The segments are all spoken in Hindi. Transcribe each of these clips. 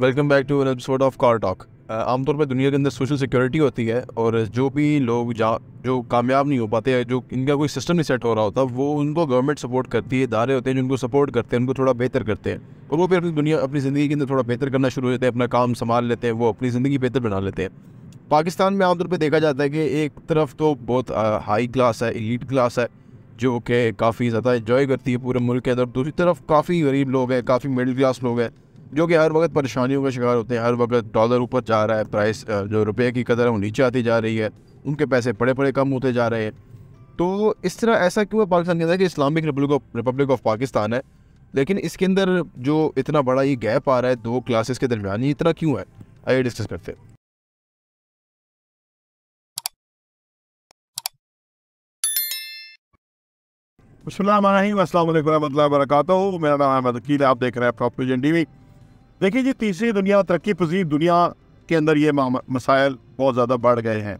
Welcome back to episode of car talk आमतौर पर दुनिया के अंदर सोशल सिक्योरिटी होती है और जो भी लोग जा, जो कामयाब नहीं हो पाते हैं, जो इनका कोई सिस्टम नहीं सेट हो रहा होता, वो उनको गवर्नमेंट सपोर्ट करती है, इदारे होते हैं जो उनको सपोर्ट करते हैं, उनको थोड़ा बेहतर करते हैं। और वो फिर अपनी दुनिया, अपनी ज़िंदगी के अंदर थोड़ा बेहतर करना शुरू हो जाते हैं, अपना काम संभाल लेते हैं, वो अपनी ज़िंदगी बेहतर बना लेते हैं। पाकिस्तान में आमतौर पर देखा जाता है कि एक तरफ़ तो बहुत हाई क्लास है एलीट क्लास है, जो कि काफ़ी ज़्यादा इन्जॉय करती है पूरे मुल्क के अंदर, दूसरी तरफ़ काफ़ी गरीब लोग हैं, काफ़ी मिडिल क्लास लोग हैं। जो कि हर वक्त परेशानियों का शिकार होते हैं, हर वक्त डॉलर ऊपर जा रहा है प्राइस जो रुपये की कदर है वो नीचे आती जा रही है, उनके पैसे पड़े पड़े कम होते जा रहे हैं। तो इस तरह ऐसा क्यों है पाकिस्तान के अंदर कि इस्लामिक रिपब्लिक ऑफ़ पाकिस्तान है? लेकिन इसके अंदर जो इतना बड़ा ये गैप आ रहा है, दो क्लासेस के दरमियान, ये इतना क्यों है? आइए डिस्कस करते हैं। वालेकुम वरकत मेरा नाम अहमद अकील, आप देख रहे हैं प्रॉपर देखिए जी, तीसरी दुनिया तरक्की पजीर दुनिया के अंदर ये मसाइल बहुत ज़्यादा बढ़ गए हैं।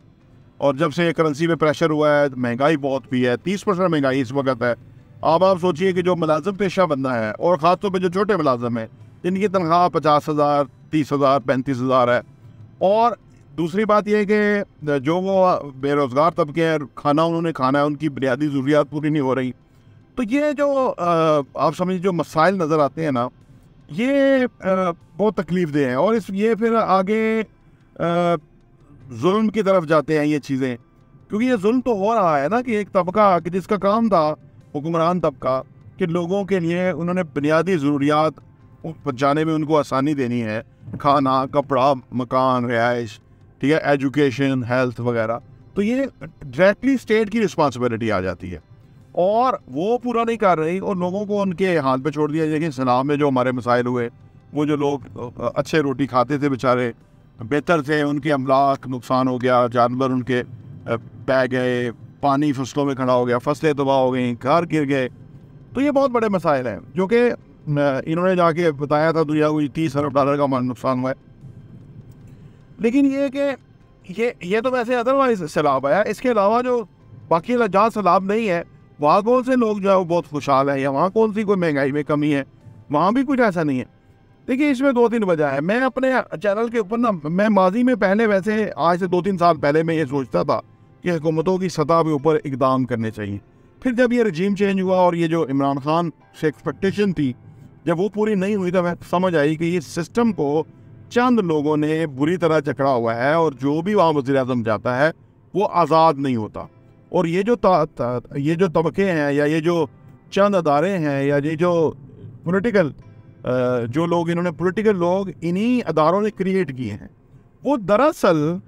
और जब से करेंसी में प्रेशर हुआ है, महँगाई बहुत भी है, तीस परसेंट महँगाई इस वक्त है। अब आप सोचिए कि जो मुलाजम पेशा बंदा है, और ख़ासतौर पर जो छोटे मुलाजम हैं, जिनकी तनख्वाह पचास हज़ार, तीस हज़ार, पैंतीस हज़ार है। और दूसरी बात यह है कि जो वो बेरोज़गार तबके हैं, खाना उन्होंने खाना है, उनकी बुनियादी ज़रूरियात पूरी नहीं हो रही। तो ये जो आप समझिए जो मसाइल नज़र आते हैं ना ये बहुत तकलीफ़ दे हैं। और इस, ये फिर आगे जुल्म की तरफ़ जाते हैं ये चीज़ें। क्योंकि ये जुल्म तो हो रहा है ना कि एक तबका कि जिसका काम था, हुक्मरान तबका, कि लोगों के लिए उन्होंने बुनियादी ज़रूरियात पहुँचाने में उनको आसानी देनी है। खाना, कपड़ा, मकान, रिहाइश, ठीक है, एजुकेशन, हेल्थ वगैरह। तो ये डायरेक्टली स्टेट की रिस्पॉन्सिबिलिटी आ जाती है। और वो पूरा नहीं कर रही और लोगों को उनके हाथ पे छोड़ दिया। देखिए सलाम में जो हमारे मसाइल हुए, वो जो लोग अच्छे रोटी खाते थे बेचारे, बेहतर थे। उनके अमलाक नुकसान हो गया, जानवर उनके बह गए, पानी फ़सलों में खड़ा हो गया, फ़सलें तबाह हो गई, घर गिर गए। तो ये बहुत बड़े मसाइल हैं, जो कि इन्होंने जाके बताया था, दुनिया को तीस अरब डॉलर का नुकसान हुआ है। लेकिन ये कि, ये ये तो वैसे अदरवाइज़ सैलाब आया। इसके अलावा जो बाकी जहाँ सैलाब नहीं है वहाँ कौन से लोग जो है वो बहुत खुशहाल हैं या वहाँ कौन सी कोई महँगाई में कमी है? वहाँ भी कुछ ऐसा नहीं है। देखिए, इसमें दो तीन वजह है। मैं अपने चैनल के ऊपर ना, मैं माजी में पहले वैसे आज से दो तीन साल पहले मैं ये सोचता था कि हुकूमतों की सतह के ऊपर इकदाम करने चाहिए। फिर जब ये रजीम चेंज हुआ और ये जो इमरान खान से एक्सपेक्टेशन थी, जब वो पूरी नहीं हुई तो मैं समझ आई कि ये सिस्टम को चंद लोगों ने बुरी तरह चकड़ा हुआ है और जो भी वहाँ वजी अजम जाता है, वो आज़ाद नहीं होता। और ये जो ता, ता, ये जो तबके हैं या ये जो चंद अदारे हैं या ये जो पॉलिटिकल जो लोग इन्होंने पॉलिटिकल लोग इन्हीं अदारों ने क्रिएट किए हैं वो दरअसल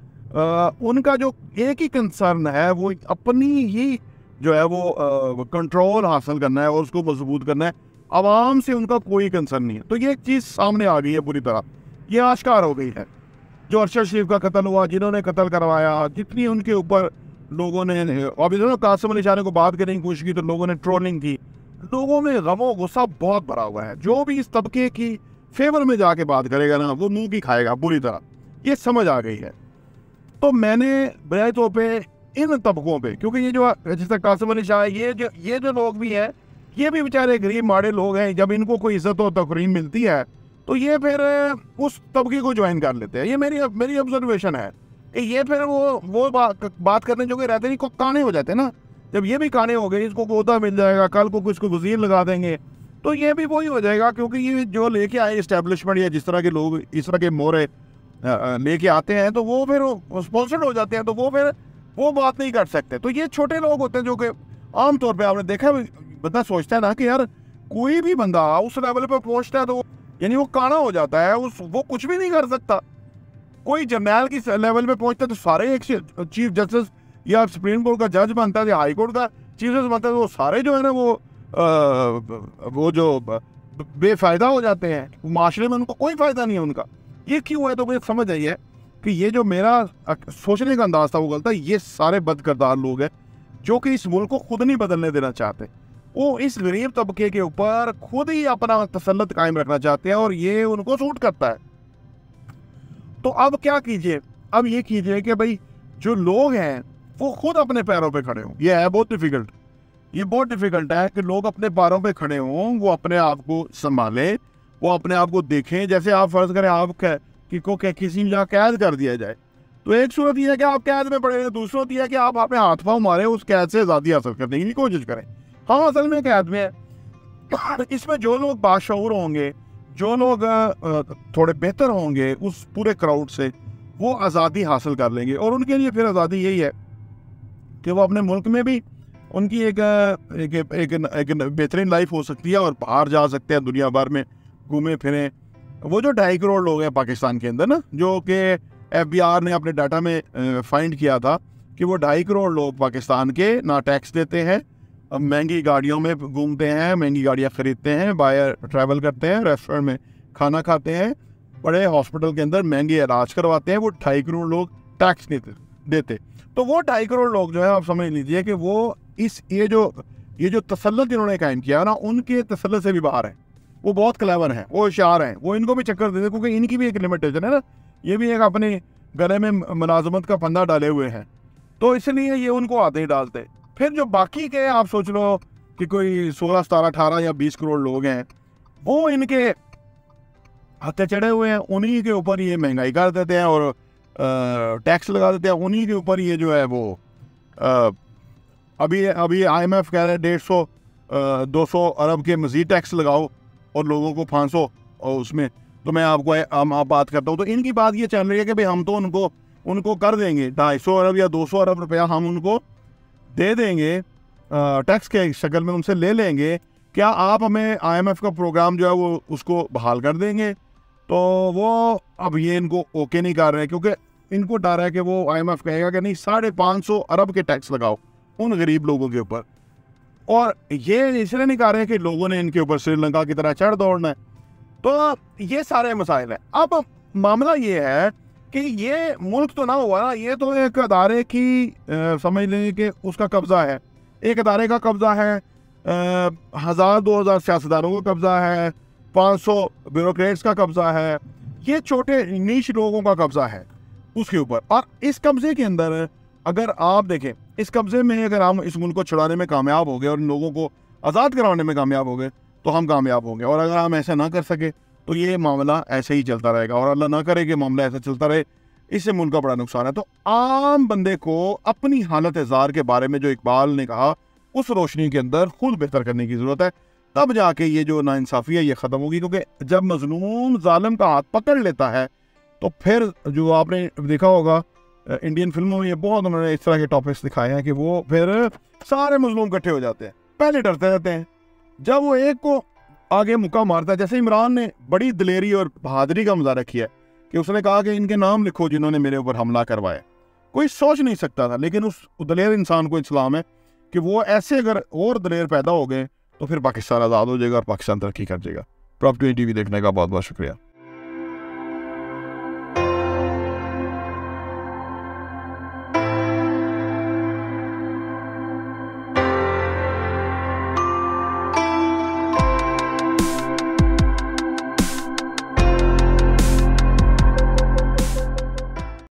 उनका जो एक ही कंसर्न है वो अपनी ही जो है वो कंट्रोल हासिल करना है और उसको मज़बूत करना है। आवाम से उनका कोई कंसर्न नहीं है। तो ये एक चीज़ सामने आ गई है पूरी तरह। ये आश्कार हो गई है। जो अरशद शरीफ का कत्ल हुआ जिन्होंने कत्ल करवाया जितनी उनके ऊपर लोगों ने अभी कासिम अली शाह को बात करने की कोशिश की तो लोगों ने ट्रोलिंग की। लोगों में गमो गुस्सा बहुत भरा हुआ है। जो भी इस तबके की फेवर में जाके बात करेगा ना, वो मुँह की खाएगा, बुरी तरह। ये समझ आ गई है। तो मैंने बजाय तौर पर इन तबकों पे, क्योंकि ये जो जैसे कासिम अली शाह, ये जो ये जो लोग भी हैं, ये भी बेचारे गरीब माड़े लोग हैं। जब इनको कोई इज़्ज़त और तकरीम मिलती है तो ये फिर उस तबके को ज्वाइन कर लेते हैं। ये मेरी मेरी ऑब्जर्वेशन है। ये फिर वो वो बात बात करने जो कि रहते नहीं को काने हो जाते ना? जब ये भी काने हो गए, इसको कोता मिल जाएगा, कल को कुछ को वज़ीर लगा देंगे तो ये भी वही हो जाएगा, क्योंकि ये जो लेके आए इस्टेब्लिशमेंट या जिस तरह के लोग, इस तरह के मोरे लेके आते हैं तो वो फिर स्पॉन्सर्ड हो जाते हैं तो वो फिर, वो बात नहीं कर सकते। तो ये छोटे लोग होते हैं जो कि आमतौर पर आपने देखा बंदा सोचता है ना कि यार, कोई भी बंदा उस लेवल पर पहुँचता है तो यानी वो काना हो जाता है, उस, वो कुछ भी नहीं कर सकता। कोई जर्नैल की लेवल पे पहुँचता तो सारे एक चीफ जस्टिस या सुप्रीम कोर्ट का जज बनता है या हाई कोर्ट का चीफ जस्टिस बनता है तो वो सारे जो है ना वो आ, वो जो बेफ़ायदा हो जाते हैं माशरे में उनको कोई फ़ायदा नहीं है उनका। ये क्यों है? तो मुझे समझ आई है कि ये जो मेरा सोचने का अंदाज था वो गलत है। ये सारे बदकरदार लोग हैं जो कि इस मुल्क को खुद नहीं बदलने देना चाहते। वो इस गरीब तबके के ऊपर खुद ही अपना तसलत कायम रखना चाहते हैं और ये उनको सूट करता है। तो अब क्या कीजिए? अब ये कीजिए कि भाई जो लोग हैं वो खुद अपने पैरों पे खड़े हों। ये है बहुत डिफ़िकल्ट ये बहुत डिफ़िकल्ट है कि लोग अपने पैरों पे खड़े हों वो अपने आप को संभालें वो अपने आप को देखें। जैसे आप फ़र्ज़ करें आप कह, कि को कह, किसी जगह कैद कर दिया जाए। तो एक सूरत यह है कि आप कैद में पड़े हैं दूसरी यह है कि आप अपने हाथ पाँव मारे उस कैद से आज़ादी हासिल करने की कोशिश करें। हाँ असल में कैद में है। इसमें जो लोग बाशूर होंगे जो लोग थोड़े बेहतर होंगे उस पूरे क्राउड से वो आज़ादी हासिल कर लेंगे। और उनके लिए फिर आज़ादी यही है कि वो अपने मुल्क में भी उनकी एक एक एक, एक बेहतरीन लाइफ हो सकती है और बाहर जा सकते हैं दुनिया भर में घूमे फिरें। वो जो ढाई करोड़ लोग हैं पाकिस्तान के अंदर ना जो कि एफबीआर ने अपने डाटा में फाइंड किया था कि वो ढाई करोड़ लोग पाकिस्तान के ना टैक्स देते हैं महँगी गाड़ियों में घूमते हैं, महँगी गाड़ियाँ ख़रीदते हैं बाहर ट्रैवल करते हैं रेस्टोरेंट में खाना खाते हैं, बड़े हॉस्पिटल के अंदर महँगे इलाज करवाते हैं, वो ढाई करोड़ लोग टैक्स देते देते। तो वो ढाई करोड़ लोग जो है, आप समझ लीजिए कि वो इस, ये जो ये जो तसलत इन्होंने कायम किया ना, उनके तसलत से भी बाहर है। वो बहुत क्लेवर हैं, वो होशियार हैं, वो इनको भी चक्कर देते क्योंकि इनकी भी एक लिमिटेशन है ना। ये भी एक अपने गले में, मुलाजमत का फंदा डाले हुए हैं। तो इसलिए ये उनको आते ही डालते। फिर जो बाकी के आप सोच लो कि कोई सोलह सतारह अठारह या बीस करोड़ लोग हैं वो इनके हथे चढ़े हुए हैं उन्हीं के ऊपर ये महँगाई कर देते हैं और टैक्स लगा देते हैं उन्हीं के ऊपर ये जो है वो आ, अभी अभी आईएमएफ कह रहे हैं डेढ़ सौ दो सौ अरब के मज़ीद टैक्स लगाओ और लोगों को फांसो और उसमें तो मैं आपको हम आप बात करता हूँ तो इनकी बात ये चल रही है कि भाई हम तो उनको उनको कर देंगे ढाई सौ अरब या दो सौ अरब रुपया हम उनको दे देंगे टैक्स के शक्ल में उनसे ले लेंगे, क्या आप हमें आईएमएफ का प्रोग्राम जो है वो उसको बहाल कर देंगे? तो वो अब ये इनको ओके नहीं कर रहे, क्योंकि इनको डर है कि वो आईएमएफ कहेगा कि नहीं, साढ़े पाँच सौ अरब के टैक्स लगाओ उन गरीब लोगों के ऊपर। और ये इसलिए नहीं कह रहे कि लोगों ने इनके ऊपर श्रीलंका की तरह चढ़ दौड़ना है। तो ये सारे मसाइल हैं। अब मामला ये है कि ये मुल्क तो ना हुआ ना ये तो एक अदारे की आ, समझ लें कि उसका कब्ज़ा है। एक अदारे का कब्ज़ा है हज़ार दो हज़ार सियासतदानों का कब्ज़ा है पाँच सौ ब्यूरोक्रेट्स का कब्ज़ा है ये छोटे नीच लोगों का कब्ज़ा है उसके ऊपर। और इस कब्ज़े के अंदर अगर आप देखें इस कब्ज़े में अगर हम इस मुल्क को छुड़ाने में कामयाब हो गए और लोगों को आज़ाद कराने में कामयाब हो गए तो हम कामयाब होंगे। और अगर हम ऐसा ना कर सके तो ये मामला ऐसे ही चलता रहेगा और अल्लाह ना करे कि मामला ऐसा चलता रहे। इससे मुल्क का बड़ा नुकसान है। तो आम बंदे को अपनी हालत इजार के बारे में जो इकबाल ने कहा, उस रोशनी के अंदर खुद बेहतर करने की ज़रूरत है। तब जाके ये जो नाइंसाफ़ी है, ये ख़त्म होगी, क्योंकि जब मजलूम ालम का हाथ पकड़ लेता है तो फिर जो आपने देखा होगा इंडियन फ़िल्मों में ये बहुत उन्होंने इस तरह के टॉपिक्स दिखाए हैं कि वो फिर सारे मजलूम इकट्ठे हो जाते हैं। पहले डरते रहते हैं। जब वो एक को आगे मुक्का मारता है। जैसे इमरान ने बड़ी दलेरी और बहादरी का मुजाहरा किया कि उसने कहा कि इनके नाम लिखो जिन्होंने मेरे ऊपर हमला करवाया कोई सोच नहीं सकता था, लेकिन उस दलेर इंसान को इस्लाम है कि वो ऐसे अगर और दलेर पैदा हो गए तो फिर पाकिस्तान आज़ाद हो जाएगा और पाकिस्तान तरक्की कर जाएगा प्रॉप टी देखने का बहुत बहुत शुक्रिया।